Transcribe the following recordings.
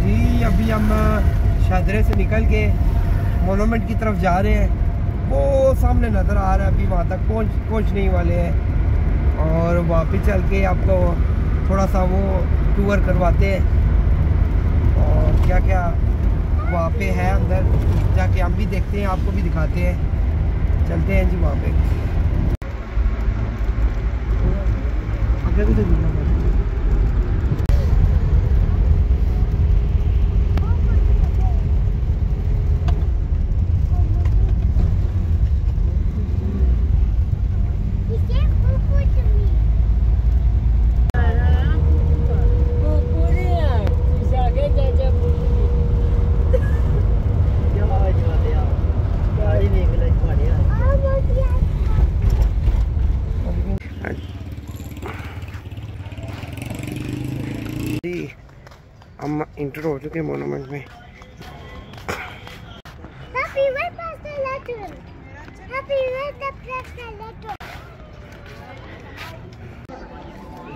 जी, अभी हम शादरे से निकल के मोनूमेंट की तरफ़ जा रहे हैं। वो सामने नज़र आ रहा है, अभी वहाँ तक पहुँच, पहुँचने वाले हैं। और वापस चल के आपको थोड़ा सा वो टूर करवाते हैं। और क्या क्या वहाँ पे है अंदर, जाके हम भी देखते हैं, आपको भी दिखाते हैं। चलते हैं जी वहाँ पे। आगे भी तो घूमना पड़ेगा। जी हम इंटर हो चुके हैं मोनूमेंट में.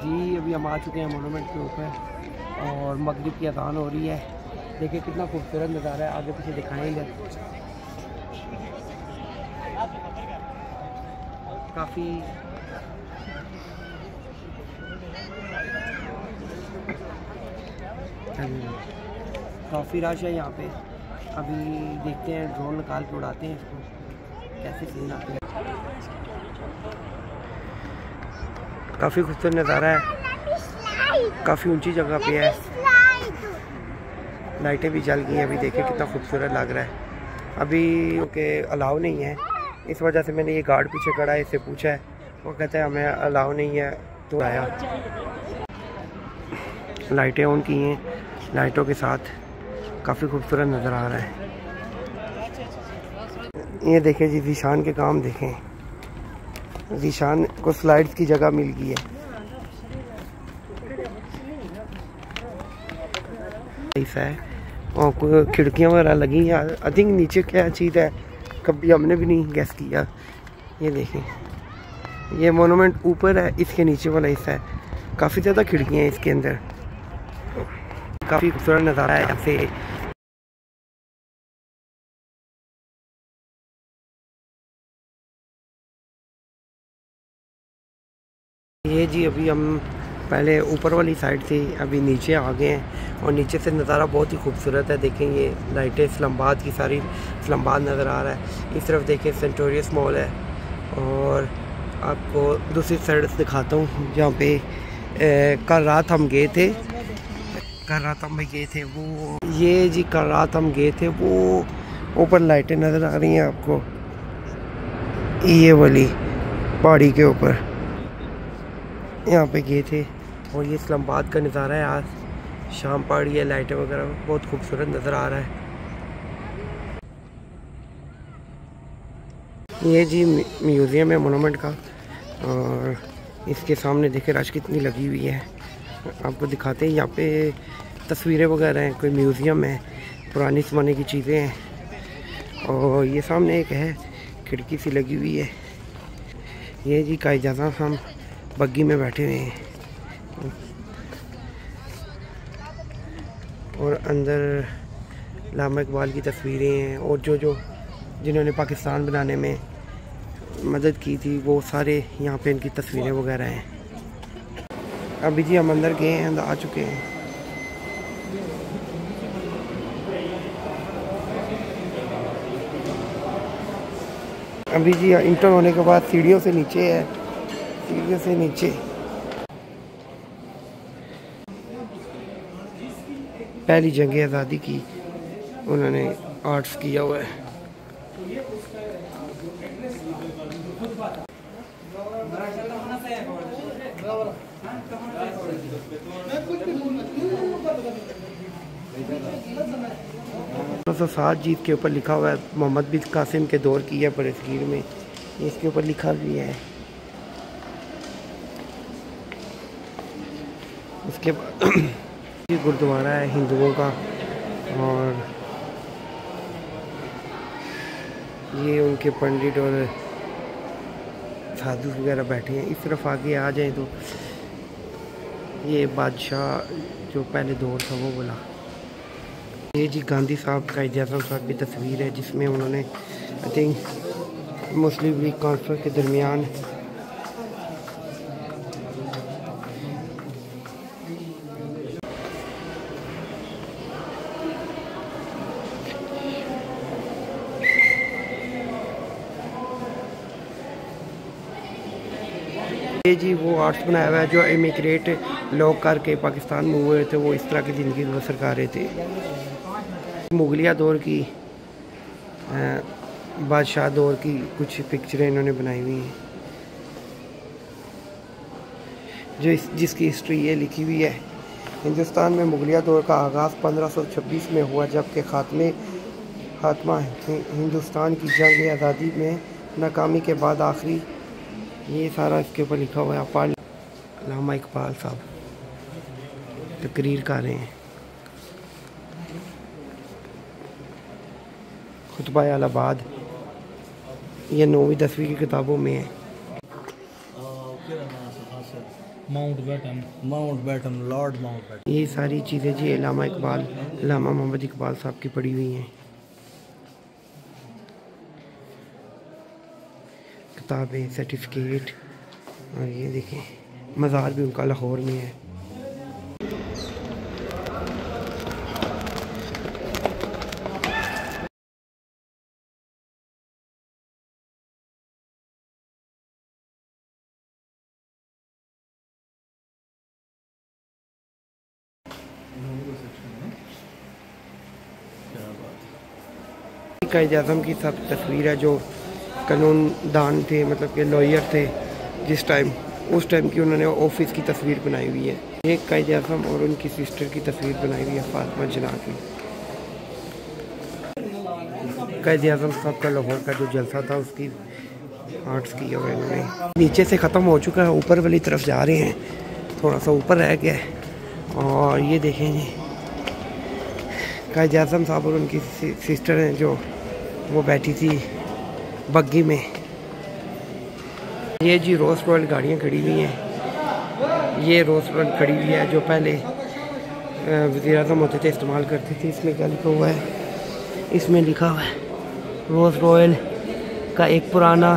जी अभी हम आ चुके हैं मोनूमेंट के ऊपर और मगरिब की अजान हो रही है। देखिए कितना खूबसूरत नज़ारा है आगे पीछे दिखाएँगे काफ़ी काफ़ी रश है यहाँ पे। अभी देखते हैं ड्रोन निकाल के उड़ाते हैं इसको। कैसे सीन आते हैं। काफ़ी खूबसूरत नज़ारा है. काफ़ी ऊँची जगह पे है। लाइटें भी जल गई हैं। अभी देखिए कितना खूबसूरत लग रहा है। अभी ओके, अलाउ नहीं है। इस वजह से मैंने ये गार्ड पीछे खड़ा है, इससे पूछा है। वो कहता है, हमें अलाउ नहीं है। तो आया। लाइटें ऑन की हैं। लाइटों के साथ काफ़ी खूबसूरत नज़र आ रहा है। ये देखें जी जीशान के काम देखें। जीशान को स्लाइड्स की जगह मिल गई है। ऐसा है। और खिड़कियाँ वगैरह लगी हैं। आई थिंक नीचे क्या चीज़ है? कभी हमने भी नहीं गैस किया। ये देखें। ये मोनूमेंट ऊपर है, इसके नीचे वाला हिस्सा है। काफ़ी ज़्यादा खिड़कियाँ हैं इसके अंदर। काफ़ी खूबसूरत नज़ारा है यहाँ से ये जी, अभी हम पहले ऊपर वाली साइड से अभी नीचे आ गए हैं और नीचे से नज़ारा बहुत ही खूबसूरत है। देखें, ये लाइटें इस्लामाबाद की सारी इस्लामाबाद नज़र आ रहा है। इस तरफ़ देखें, सेंटोरियस मॉल है और आपको दूसरी साइड दिखाता हूँ जहाँ पे कल रात हम गए थे। कल रात हम गए थे वो। ये जी कल रात हम गए थे, वो ऊपर लाइटें नज़र आ रही हैं आपको। ये वाली पहाड़ी के ऊपर। यहाँ पे गए थे और ये इस्लामाबाद का नज़ारा है आज। शाम पहाड़ी है, लाइटें वगैरह बहुत खूबसूरत नज़र आ रहा है। ये जी म्यूज़ियम है, मोनूमेंट का। और इसके सामने देखे रश कितनी लगी हुई है। आपको दिखाते हैं, यहाँ पे तस्वीरें वगैरह हैं, कोई म्यूज़ियम है, पुरानी ज़माने की चीज़ें हैं। और ये सामने एक है, खिड़की सी लगी हुई है। ये जी का इजाज़ा हम बग्गी में बैठे हुए हैं। और अंदर लामा इकबाल की तस्वीरें हैं, और जो जो जिन्होंने पाकिस्तान बनाने में मदद की थी, वो सारे यहाँ पे इनकी तस्वीरें वगैरह हैं। अभी जी हम अंदर गए हैं आ चुके हैं। अभी जी इंटर होने के बाद सीढ़ियों से नीचे है, सीढ़ियों से नीचे। पहली जंग आज़ादी की, उन्होंने आर्ट्स किया हुआ है। सौ सात जीत के ऊपर लिखा हुआ है, मोहम्मद बिन कासिम के दौर की है बरसगीर में इसके ऊपर लिखा भी है। उसके बाद गुरुद्वारा है हिंदुओं का, और ये उनके पंडित और साधु वगैरह बैठे हैं। इस तरफ़ आगे आ जाए तो ये बादशाह जो पहले दौर था, वो बोला, ये जी गांधी साहब का जैसा साहब की तस्वीर है, जिसमें उन्होंने I think Muslim League conference के दरमियान ये जी वो आर्ट्स बनाया हुआ है जो इमिग्रेट लोग करके पाकिस्तान में हुए थे, वो इस तरह की ज़िंदगी बसर कर रहे थे। मुगलिया दौर की बादशाह दौर की कुछ पिक्चरें इन्होंने बनाई हुई हैं। जो इस, जिसकी हिस्ट्री ये लिखी हुई है, हिंदुस्तान में मुगलिया दौर का आगाज़ 1526 में हुआ, जबकि ख़ात्मे, खात्मा हिंदुस्तान की जंग आज़ादी में नाकामी के बाद आखिरी ये सारा इसके ऊपर लिखा हुआ है अपाल लामा इकबाल साहब। तकरीर कर रहे हैं। खुतबा अलाहाबाद। ये नौवीं दसवीं की किताबों में है। Mount baton. Mountbatten Lord Mountbatten. ये सारी चीज़ें जी लामा इकबाल लामा मोहम्मद इकबाल साहब की पढ़ी हुई हैं। किताबें सर्टिफिकेट और ये देखें मज़ार भी उनका लाहौर में है। का आज़म की सब तस्वीर है जो कानून दान थे मतलब के लॉयर थे, जिस टाइम उस टाइम की उन्होंने ऑफ़िस की तस्वीर बनाई हुई है। एक कायद अजम और उनकी सिस्टर की तस्वीर बनाई हुई है, फातमा जना की। कैद अजम साहब का लाहौर का जो जलसा था, उसकी आर्ट्स किया हुआ इन्होंने नीचे से ख़त्म हो चुका है, ऊपर वाली तरफ़ जा रहे हैं। थोड़ा सा ऊपर रह गया है। और ये देखें जी कैद अजम साहब और उनकी सिस्टर हैं जो, वो बैठी थी बग्गी में। ये जी रोज रॉयल गाड़ियाँ खड़ी हुई हैं। ये रोज रॉयल खड़ी हुई है जो पहले वजी अजम होते थे इस्तेमाल करते थे। इसमें क्या लिखा हुआ है? इसमें लिखा हुआ है रोज़ रॉयल का एक पुराना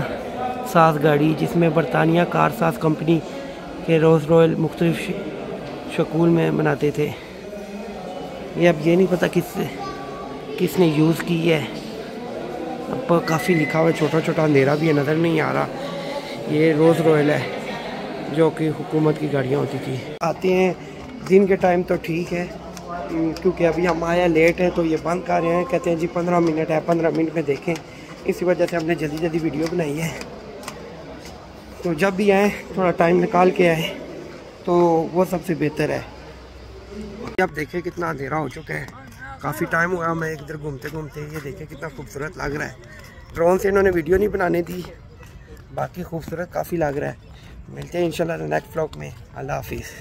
साज गाड़ी, जिसमें बरतानिया कार साज कंपनी के रोज़ रॉयल मुख्तलिफ़ शकूल में बनाते थे। ये अब ये नहीं पता किस किसने यूज़ की है। अब काफ़ी लिखा हुआ है छोटा छोटा अंधेरा भी है, नज़र नहीं आ रहा। ये रोज़ रॉयल है, जो कि हुकूमत की गाड़ियाँ होती थी। आते हैं, दिन के टाइम तो ठीक है क्योंकि अभी हम आया लेट हैं तो ये बंद कर रहे हैं। कहते हैं, जी, पंद्रह मिनट है, पंद्रह मिनट में देखें। इसी वजह से हमने जल्दी जल्दी वीडियो बनाई है। तो जब भी आए, थोड़ा टाइम निकाल के आए तो वो सबसे बेहतर है। अब देखें कितना अंधेरा हो चुका है। काफ़ी टाइम हुआ, मैं इधर घूमते घूमते ये देखें कितना खूबसूरत लग रहा है। ड्रोन से इन्होंने वीडियो नहीं बनाने दी, बाकी खूबसूरत काफ़ी लग रहा है। मिलते हैं इंशाल्लाह नेक्स्ट ब्लॉग में। अल्लाह हाफिज़।